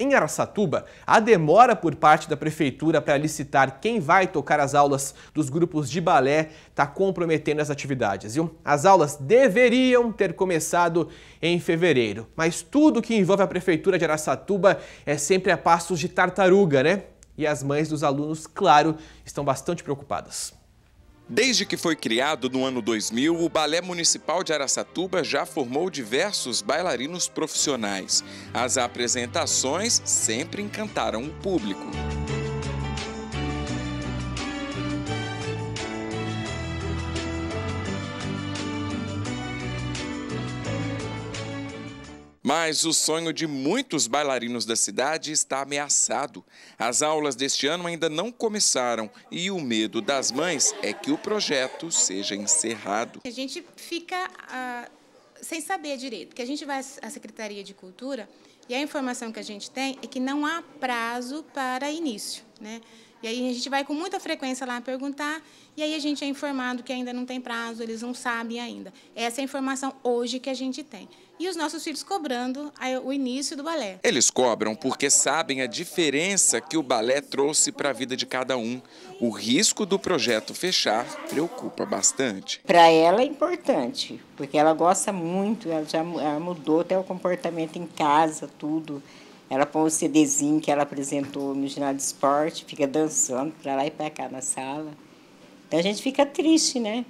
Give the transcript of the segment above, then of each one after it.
Em Araçatuba, a demora por parte da prefeitura para licitar quem vai tocar as aulas dos grupos de balé está comprometendo as atividades. Viu? As aulas deveriam ter começado em fevereiro, mas tudo que envolve a prefeitura de Araçatuba é sempre a passos de tartaruga, né? E as mães dos alunos, claro, estão bastante preocupadas. Desde que foi criado no ano 2000, o Balé Municipal de Araçatuba já formou diversos bailarinos profissionais. As apresentações sempre encantaram o público. Mas o sonho de muitos bailarinos da cidade está ameaçado. As aulas deste ano ainda não começaram e o medo das mães é que o projeto seja encerrado. A gente fica ah, sem saber direito, porque a gente vai à Secretaria de Cultura e a informação que a gente tem é que não há prazo para início, né? E aí a gente vai com muita frequência lá perguntar, e aí a gente é informado que ainda não tem prazo, eles não sabem ainda. Essa é a informação hoje que a gente tem. E os nossos filhos cobrando o início do balé. Eles cobram porque sabem a diferença que o balé trouxe para a vida de cada um. O risco do projeto fechar preocupa bastante. Para ela é importante, porque ela gosta muito, ela já ela mudou até o comportamento em casa, tudo. Ela põe o CDzinho que ela apresentou no ginásio de esporte, fica dançando para lá e para cá na sala. Então a gente fica triste, né?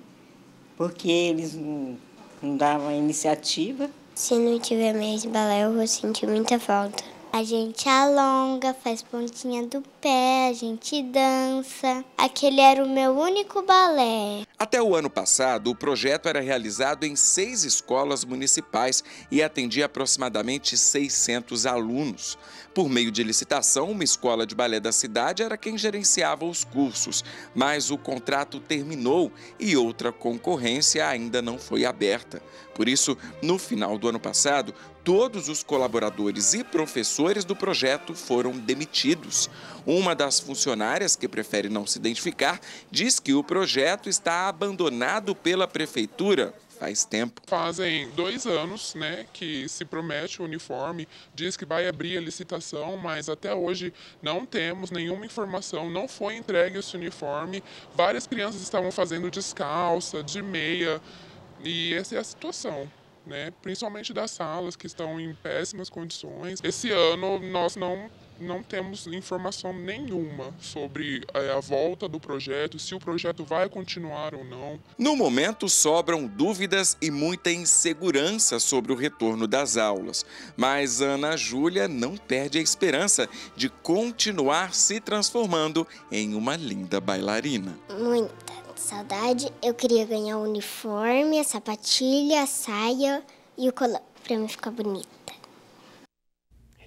Porque eles não, não davam iniciativa. Se não tiver mais balé, eu vou sentir muita falta. A gente alonga, faz pontinha do pé, a gente dança. Aquele era o meu único balé. Até o ano passado, o projeto era realizado em seis escolas municipais e atendia aproximadamente 600 alunos. Por meio de licitação, uma escola de balé da cidade era quem gerenciava os cursos, mas o contrato terminou e outra concorrência ainda não foi aberta. Por isso, no final do ano passado, todos os colaboradores e professores do projeto foram demitidos. Uma das funcionárias, que prefere não se identificar, diz que o projeto está abandonado pela prefeitura faz tempo. Fazem dois anos né, que se promete o uniforme, diz que vai abrir a licitação, mas até hoje não temos nenhuma informação, não foi entregue esse uniforme. Várias crianças estavam fazendo descalça, de meia, e essa é a situação. Né, principalmente das salas que estão em péssimas condições. Esse ano nós não não temos informação nenhuma sobre é, a volta do projeto, se o projeto vai continuar ou não. No momento, sobram dúvidas e muita insegurança sobre o retorno das aulas. Mas Ana Júlia não perde a esperança de continuar se transformando em uma linda bailarina. Muita saudade. Eu queria ganhar o uniforme, a sapatilha, a saia e o colã para me ficar bonita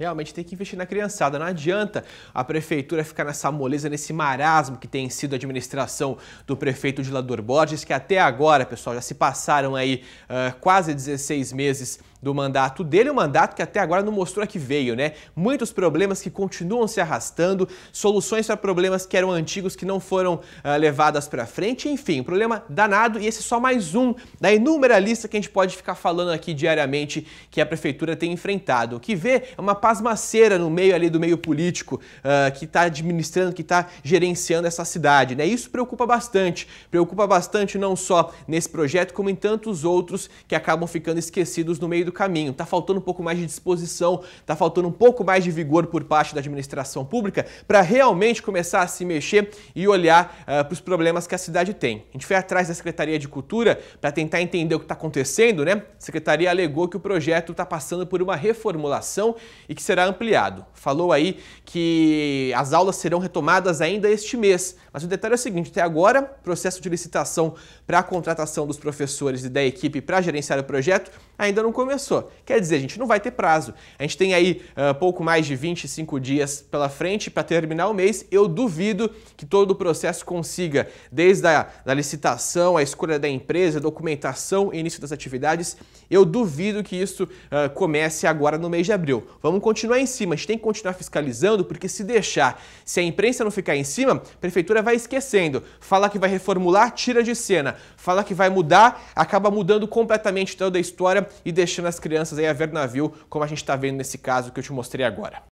realmente tem que investir na criançada. Não adianta a prefeitura ficar nessa moleza, nesse marasmo que tem sido a administração do prefeito Dilador Borges, que até agora, pessoal, já se passaram aí uh, quase 16 meses do mandato dele, um mandato que até agora não mostrou a que veio, né? Muitos problemas que continuam se arrastando, soluções para problemas que eram antigos que não foram uh, levadas para frente, enfim, um problema danado e esse é só mais um da inúmera lista que a gente pode ficar falando aqui diariamente que a prefeitura tem enfrentado. O que vê é uma pasmaceira no meio ali do meio político uh, que está administrando, que está gerenciando essa cidade, né? Isso preocupa bastante, preocupa bastante não só nesse projeto como em tantos outros que acabam ficando esquecidos no meio do do caminho. Está faltando um pouco mais de disposição, está faltando um pouco mais de vigor por parte da administração pública para realmente começar a se mexer e olhar uh, para os problemas que a cidade tem. A gente foi atrás da Secretaria de Cultura para tentar entender o que está acontecendo, né? A Secretaria alegou que o projeto está passando por uma reformulação e que será ampliado. Falou aí que as aulas serão retomadas ainda este mês, mas o detalhe é o seguinte: até agora, processo de licitação para a contratação dos professores e da equipe para gerenciar o projeto ainda não começou começou. Quer dizer, a gente não vai ter prazo. A gente tem aí uh, pouco mais de 25 dias pela frente para terminar o mês. Eu duvido que todo o processo consiga, desde a da licitação, a escolha da empresa, documentação, início das atividades, eu duvido que isso uh, comece agora no mês de abril. Vamos continuar em cima, a gente tem que continuar fiscalizando, porque se deixar, se a imprensa não ficar em cima, a prefeitura vai esquecendo. Fala que vai reformular, tira de cena. Fala que vai mudar, acaba mudando completamente toda a história e deixando as crianças aí a ver navio, como a gente está vendo nesse caso que eu te mostrei agora.